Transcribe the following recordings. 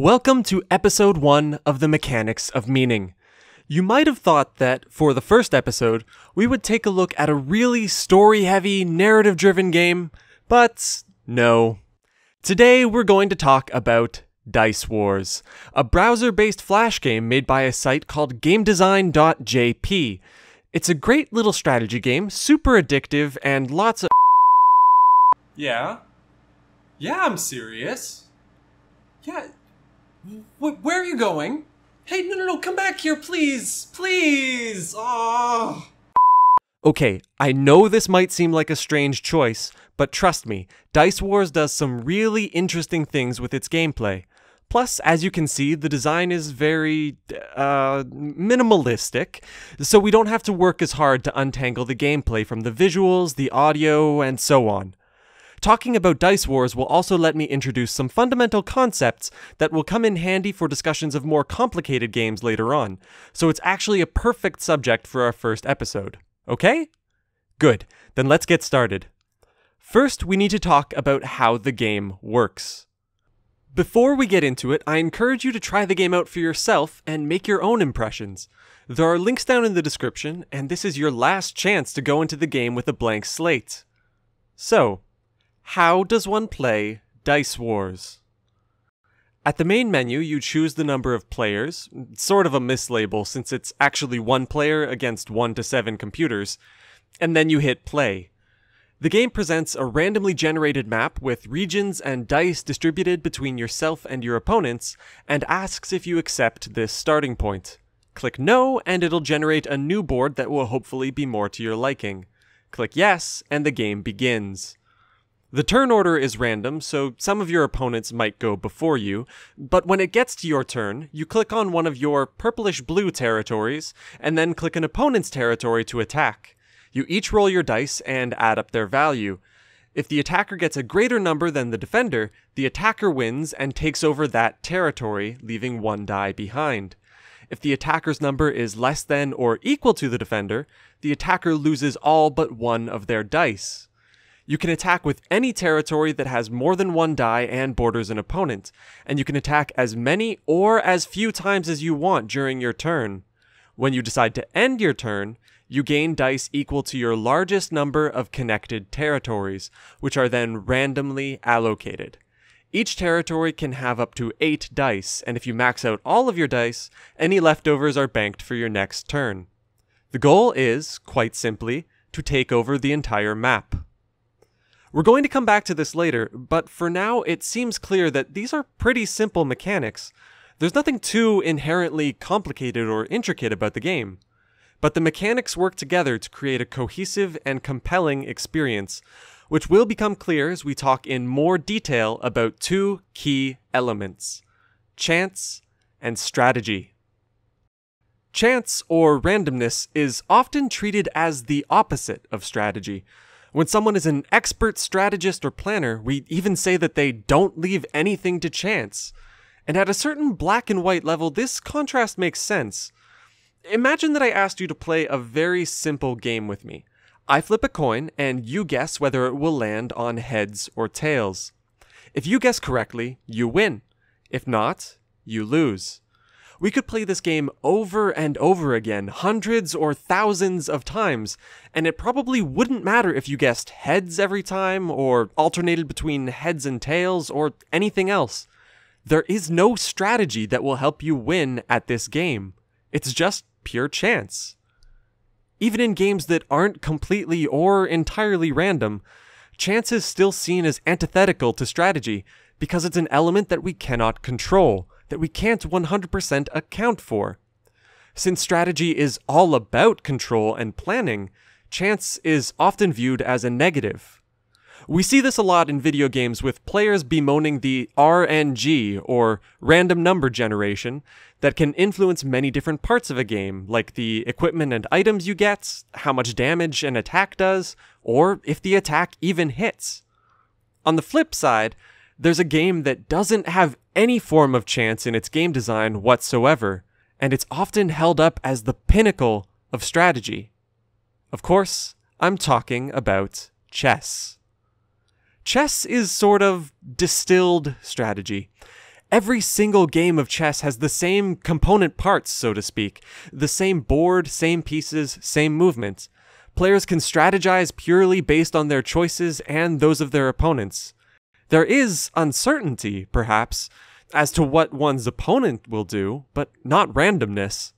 Welcome to episode 1 of The Mechanics of Meaning. You might have thought that, for the first episode, we would take a look at a really story heavy, narrative driven game, but no. Today we're going to talk about Dice Wars, a browser based flash game made by a site called GameDesign.jp. It's a great little strategy game, super addictive, and lots of. Yeah. Yeah, I'm serious. Yeah. Wh- where are you going? Hey, no, no, no, come back here, please. Please. Oh. Okay, I know this might seem like a strange choice, but trust me, Dice Wars does some really interesting things with its gameplay. Plus, as you can see, the design is very, uh, minimalistic, so we don't have to work as hard to untangle the gameplay from the visuals, the audio, and so on. Talking about Dice Wars will also let me introduce some fundamental concepts that will come in handy for discussions of more complicated games later on, so it's actually a perfect subject for our first episode. Okay? Good, then let's get started. First, we need to talk about how the game works. Before we get into it, I encourage you to try the game out for yourself and make your own impressions. There are links down in the description, and this is your last chance to go into the game with a blank slate. So, how does one play Dice Wars? At the main menu, you choose the number of players, sort of a mislabel since it's actually one player against 1 to 7 computers, and then you hit play. The game presents a randomly generated map with regions and dice distributed between yourself and your opponents, and asks if you accept this starting point. Click No, and it'll generate a new board that will hopefully be more to your liking. Click Yes, and the game begins. The turn order is random, so some of your opponents might go before you, but when it gets to your turn, you click on one of your purplish blue territories, and then click an opponent's territory to attack. You each roll your dice and add up their value. If the attacker gets a greater number than the defender, the attacker wins and takes over that territory, leaving one die behind. If the attacker's number is less than or equal to the defender, the attacker loses all but one of their dice. You can attack with any territory that has more than one die and borders an opponent, and you can attack as many or as few times as you want during your turn. When you decide to end your turn, you gain dice equal to your largest number of connected territories, which are then randomly allocated. Each territory can have up to 8 dice, and if you max out all of your dice, any leftovers are banked for your next turn. The goal is, quite simply, to take over the entire map. We're going to come back to this later, but for now it seems clear that these are pretty simple mechanics. There's nothing too inherently complicated or intricate about the game. But the mechanics work together to create a cohesive and compelling experience, which will become clear as we talk in more detail about two key elements chance and strategy. Chance, or randomness, is often treated as the opposite of strategy. When someone is an expert strategist or planner, we even say that they don't leave anything to chance. And at a certain black and white level, this contrast makes sense. Imagine that I asked you to play a very simple game with me. I flip a coin, and you guess whether it will land on heads or tails. If you guess correctly, you win. If not, you lose. We could play this game over and over again, hundreds or thousands of times, and it probably wouldn't matter if you guessed heads every time, or alternated between heads and tails, or anything else. There is no strategy that will help you win at this game. It's just pure chance. Even in games that aren't completely or entirely random, chance is still seen as antithetical to strategy because it's an element that we cannot control, that we can't 100% account for. Since strategy is all about control and planning, chance is often viewed as a negative. We see this a lot in video games with players bemoaning the RNG, or random number generation, that can influence many different parts of a game, like the equipment and items you get, how much damage an attack does, or if the attack even hits. On the flip side, there's a game that doesn't have any form of chance in its game design whatsoever, and it's often held up as the pinnacle of strategy. Of course, I'm talking about chess. Chess is sort of distilled strategy. Every single game of chess has the same component parts, so to speak, the same board, same pieces, same movement. Players can strategize purely based on their choices and those of their opponents. There is uncertainty, perhaps, as to what one's opponent will do, but not randomness.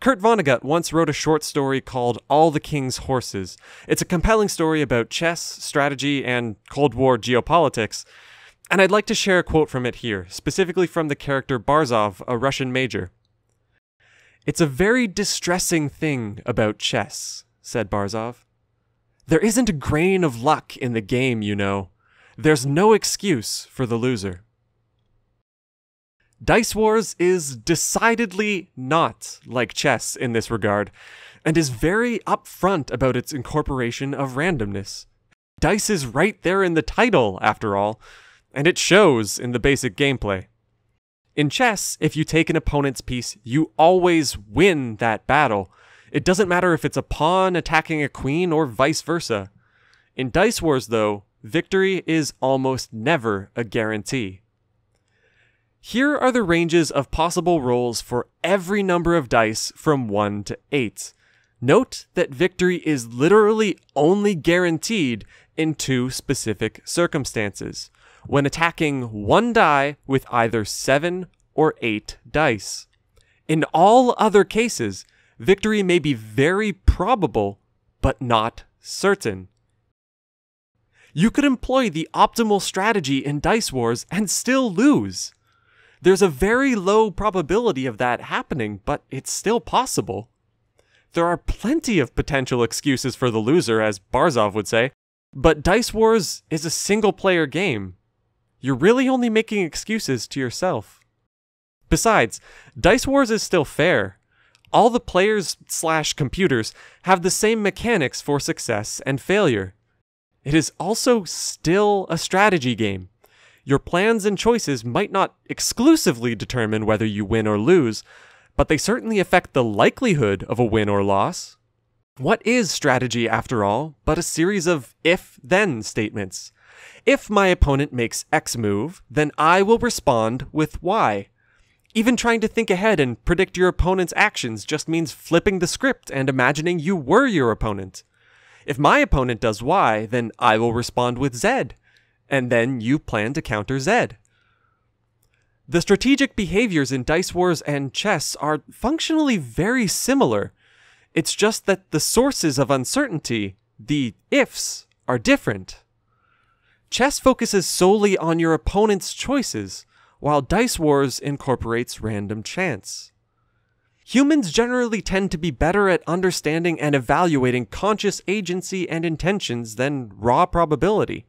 Kurt Vonnegut once wrote a short story called All the King's Horses. It's a compelling story about chess, strategy, and Cold War geopolitics. And I'd like to share a quote from it here, specifically from the character Barzov, a Russian major. It's a very distressing thing about chess, said Barzov. There isn't a grain of luck in the game, you know. There's no excuse for the loser. Dice Wars is decidedly not like chess in this regard, and is very upfront about its incorporation of randomness. Dice is right there in the title, after all, and it shows in the basic gameplay. In chess, if you take an opponent's piece, you always win that battle. It doesn't matter if it's a pawn attacking a queen or vice versa. In Dice Wars, though, victory is almost never a guarantee. Here are the ranges of possible rolls for every number of dice from 1 to 8. Note that victory is literally only guaranteed in two specific circumstances when attacking one die with either 7 or 8 dice. In all other cases, victory may be very probable, but not certain. You could employ the optimal strategy in Dice Wars and still lose. There's a very low probability of that happening, but it's still possible. There are plenty of potential excuses for the loser, as Barzov would say, but Dice Wars is a single player game. You're really only making excuses to yourself. Besides, Dice Wars is still fair. All the players slash computers have the same mechanics for success and failure. It is also still a strategy game. Your plans and choices might not exclusively determine whether you win or lose, but they certainly affect the likelihood of a win or loss. What is strategy, after all, but a series of if then statements? If my opponent makes X move, then I will respond with Y. Even trying to think ahead and predict your opponent's actions just means flipping the script and imagining you were your opponent. If my opponent does Y, then I will respond with Z and then you plan to counter Z. The strategic behaviors in Dice Wars and chess are functionally very similar. It's just that the sources of uncertainty, the ifs, are different. Chess focuses solely on your opponent's choices, while Dice Wars incorporates random chance. Humans generally tend to be better at understanding and evaluating conscious agency and intentions than raw probability.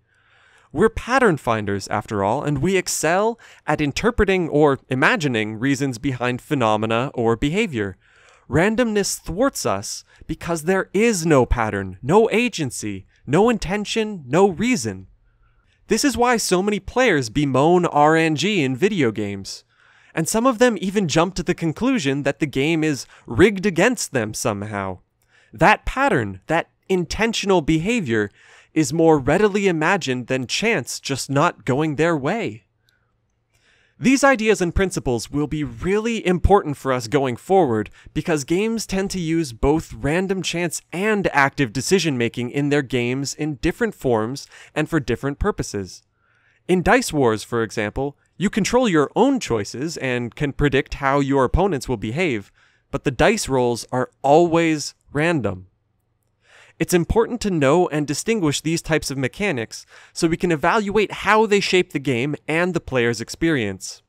We're pattern finders, after all, and we excel at interpreting or imagining reasons behind phenomena or behavior. Randomness thwarts us because there is no pattern, no agency, no intention, no reason. This is why so many players bemoan RNG in video games. And some of them even jump to the conclusion that the game is rigged against them somehow. That pattern, that intentional behavior, is more readily imagined than chance just not going their way. These ideas and principles will be really important for us going forward because games tend to use both random chance and active decision making in their games in different forms and for different purposes. In Dice Wars, for example, you control your own choices and can predict how your opponents will behave, but the dice rolls are always random. It's important to know and distinguish these types of mechanics so we can evaluate how they shape the game and the player's experience.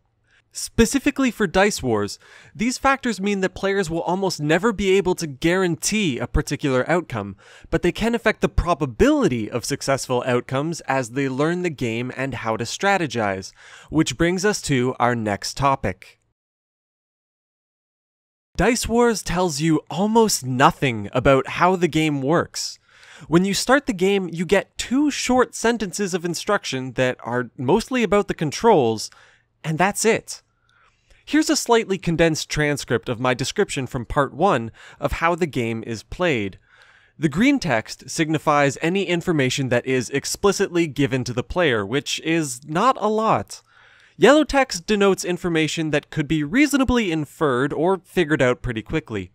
Specifically for Dice Wars, these factors mean that players will almost never be able to guarantee a particular outcome, but they can affect the probability of successful outcomes as they learn the game and how to strategize, which brings us to our next topic. Dice Wars tells you almost nothing about how the game works. When you start the game, you get two short sentences of instruction that are mostly about the controls, and that's it. Here's a slightly condensed transcript of my description from part 1 of how the game is played. The green text signifies any information that is explicitly given to the player, which is not a lot. Yellow text denotes information that could be reasonably inferred or figured out pretty quickly.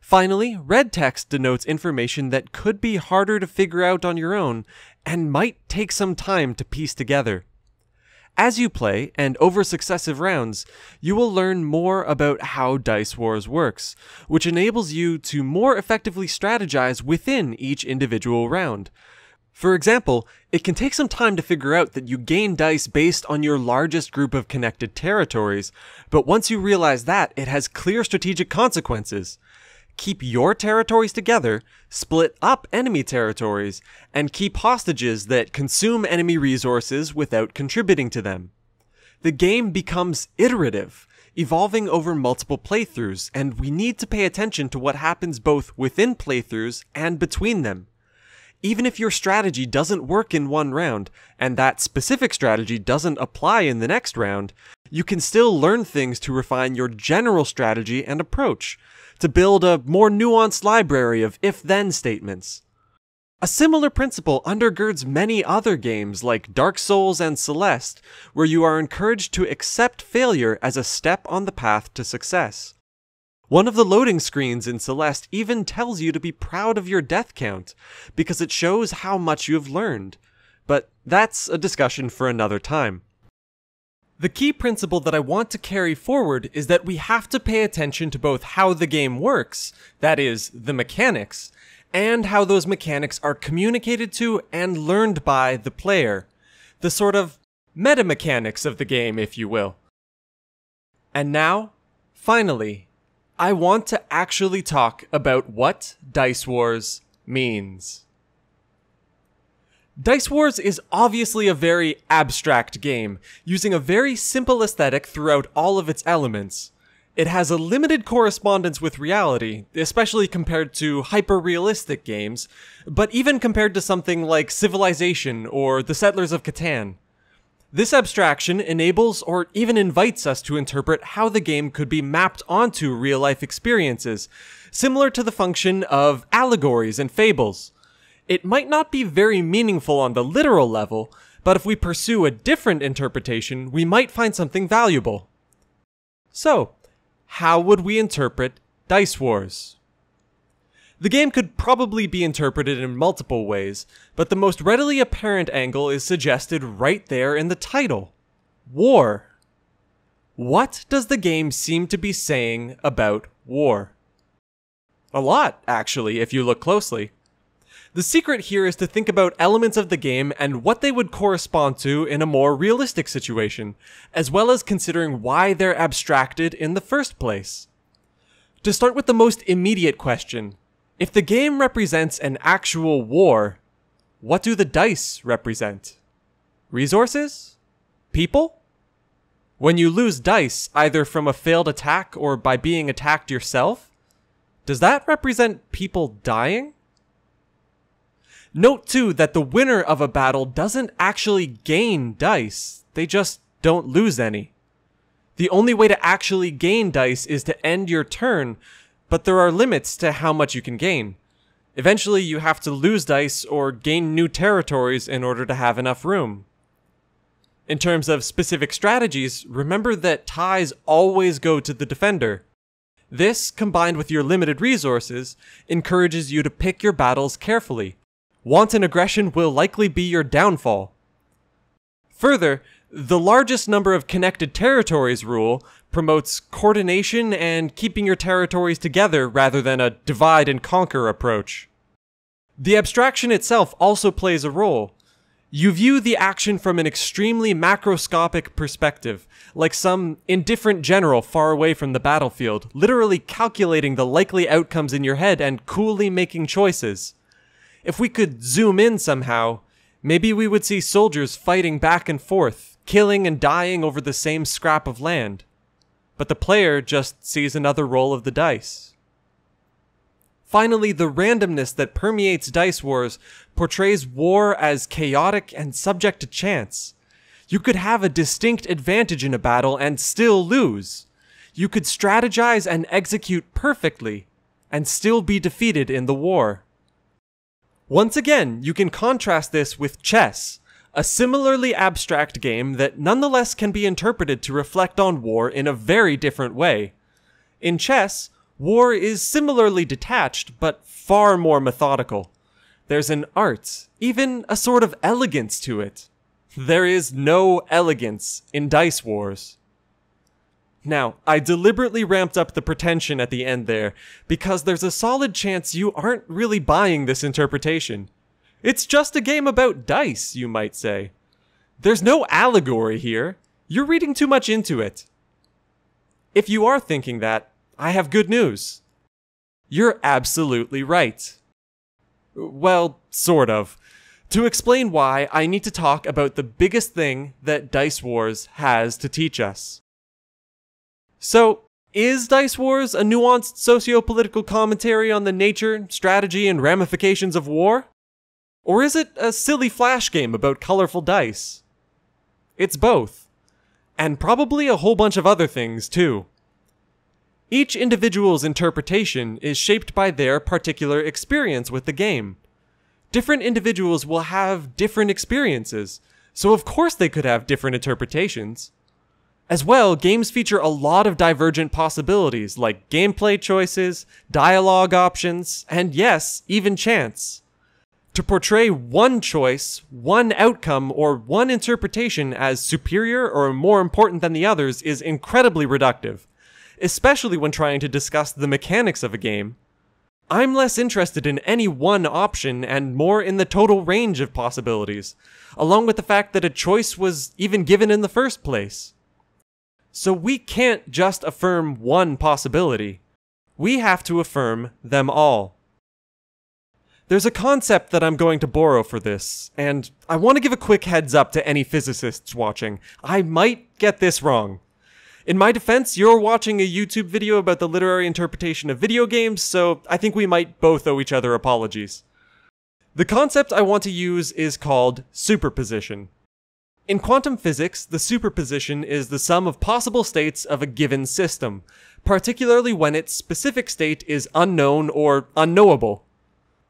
Finally, red text denotes information that could be harder to figure out on your own and might take some time to piece together. As you play, and over successive rounds, you will learn more about how Dice Wars works, which enables you to more effectively strategize within each individual round. For example, it can take some time to figure out that you gain dice based on your largest group of connected territories, but once you realize that, it has clear strategic consequences keep your territories together, split up enemy territories, and keep hostages that consume enemy resources without contributing to them. The game becomes iterative, evolving over multiple playthroughs, and we need to pay attention to what happens both within playthroughs and between them. Even if your strategy doesn't work in one round, and that specific strategy doesn't apply in the next round, you can still learn things to refine your general strategy and approach, to build a more nuanced library of if then statements. A similar principle undergirds many other games like Dark Souls and Celeste, where you are encouraged to accept failure as a step on the path to success. One of the loading screens in Celeste even tells you to be proud of your death count, because it shows how much you have learned. But that's a discussion for another time. The key principle that I want to carry forward is that we have to pay attention to both how the game works, that is, the mechanics, and how those mechanics are communicated to and learned by the player. The sort of meta mechanics of the game, if you will. And now, finally, I want to actually talk about what Dice Wars means. Dice Wars is obviously a very abstract game, using a very simple aesthetic throughout all of its elements. It has a limited correspondence with reality, especially compared to hyper-realistic games, but even compared to something like Civilization or The Settlers of Catan. This abstraction enables or even invites us to interpret how the game could be mapped onto real-life experiences, similar to the function of allegories and fables. It might not be very meaningful on the literal level, but if we pursue a different interpretation, we might find something valuable. So, how would we interpret Dice Wars? The game could probably be interpreted in multiple ways, but the most readily apparent angle is suggested right there in the title War. What does the game seem to be saying about war? A lot, actually, if you look closely. The secret here is to think about elements of the game and what they would correspond to in a more realistic situation, as well as considering why they're abstracted in the first place. To start with the most immediate question, if the game represents an actual war, what do the dice represent? Resources? People? When you lose dice, either from a failed attack or by being attacked yourself, does that represent people dying? Note too that the winner of a battle doesn't actually gain dice, they just don't lose any. The only way to actually gain dice is to end your turn, but there are limits to how much you can gain. Eventually, you have to lose dice or gain new territories in order to have enough room. In terms of specific strategies, remember that ties always go to the defender. This, combined with your limited resources, encourages you to pick your battles carefully, wanton aggression will likely be your downfall. Further, the largest number of connected territories rule promotes coordination and keeping your territories together rather than a divide and conquer approach. The abstraction itself also plays a role. You view the action from an extremely macroscopic perspective, like some indifferent general far away from the battlefield, literally calculating the likely outcomes in your head and coolly making choices. If we could zoom in somehow, maybe we would see soldiers fighting back and forth, killing and dying over the same scrap of land. But the player just sees another roll of the dice. Finally, the randomness that permeates Dice Wars portrays war as chaotic and subject to chance. You could have a distinct advantage in a battle and still lose. You could strategize and execute perfectly and still be defeated in the war. Once again, you can contrast this with chess, a similarly abstract game that nonetheless can be interpreted to reflect on war in a very different way. In chess, war is similarly detached, but far more methodical. There's an art, even a sort of elegance to it. There is no elegance in Dice Wars. Now, I deliberately ramped up the pretension at the end there, because there's a solid chance you aren't really buying this interpretation. It's just a game about dice, you might say. There's no allegory here. You're reading too much into it. If you are thinking that, I have good news. You're absolutely right. Well, sort of. To explain why, I need to talk about the biggest thing that Dice Wars has to teach us. So, is Dice Wars a nuanced socio political commentary on the nature, strategy, and ramifications of war? Or is it a silly flash game about colorful dice? It's both. And probably a whole bunch of other things, too. Each individual's interpretation is shaped by their particular experience with the game. Different individuals will have different experiences, so of course they could have different interpretations. As well, games feature a lot of divergent possibilities, like gameplay choices, dialogue options, and yes, even chance. To portray one choice, one outcome, or one interpretation as superior or more important than the others is incredibly reductive, especially when trying to discuss the mechanics of a game. I'm less interested in any one option and more in the total range of possibilities, along with the fact that a choice was even given in the first place. So we can't just affirm one possibility. We have to affirm them all. There's a concept that I'm going to borrow for this, and I want to give a quick heads up to any physicists watching. I might get this wrong. In my defense, you're watching a YouTube video about the literary interpretation of video games, so I think we might both owe each other apologies. The concept I want to use is called superposition. In quantum physics, the superposition is the sum of possible states of a given system, particularly when its specific state is unknown or unknowable.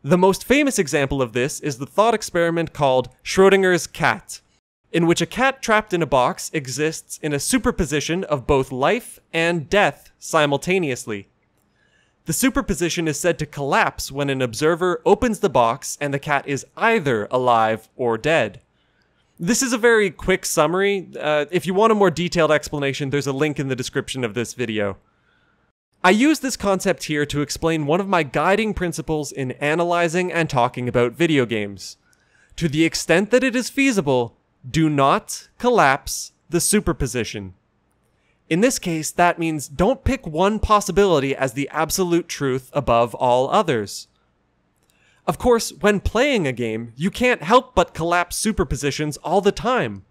The most famous example of this is the thought experiment called Schrodinger's cat, in which a cat trapped in a box exists in a superposition of both life and death simultaneously. The superposition is said to collapse when an observer opens the box and the cat is either alive or dead. This is a very quick summary. Uh, if you want a more detailed explanation, there's a link in the description of this video. I use this concept here to explain one of my guiding principles in analyzing and talking about video games. To the extent that it is feasible, do not collapse the superposition. In this case, that means don't pick one possibility as the absolute truth above all others. Of course, when playing a game, you can't help but collapse superpositions all the time.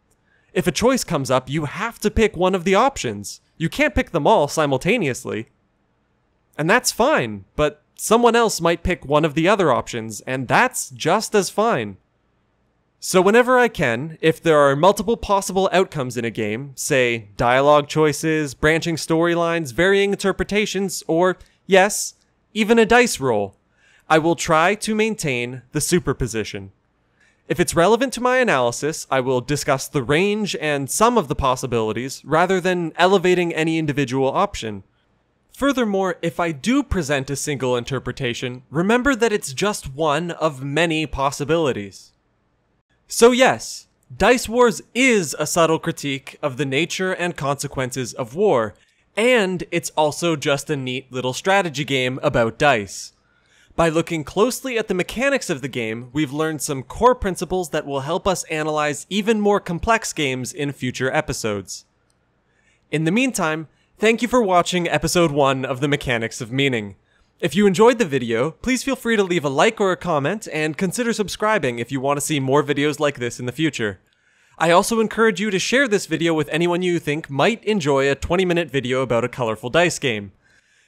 If a choice comes up, you have to pick one of the options. You can't pick them all simultaneously. And that's fine, but someone else might pick one of the other options, and that's just as fine. So whenever I can, if there are multiple possible outcomes in a game, say dialogue choices, branching storylines, varying interpretations, or, yes, even a dice roll, I will try to maintain the superposition. If it's relevant to my analysis, I will discuss the range and some of the possibilities rather than elevating any individual option. Furthermore, if I do present a single interpretation, remember that it's just one of many possibilities. So yes, Dice Wars is a subtle critique of the nature and consequences of war, and it's also just a neat little strategy game about dice. By looking closely at the mechanics of the game, we've learned some core principles that will help us analyze even more complex games in future episodes. In the meantime, thank you for watching episode 1 of The Mechanics of Meaning. If you enjoyed the video, please feel free to leave a like or a comment, and consider subscribing if you want to see more videos like this in the future. I also encourage you to share this video with anyone you think might enjoy a 20 minute video about a colorful dice game.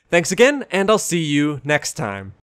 Thanks again, and I'll see you next time.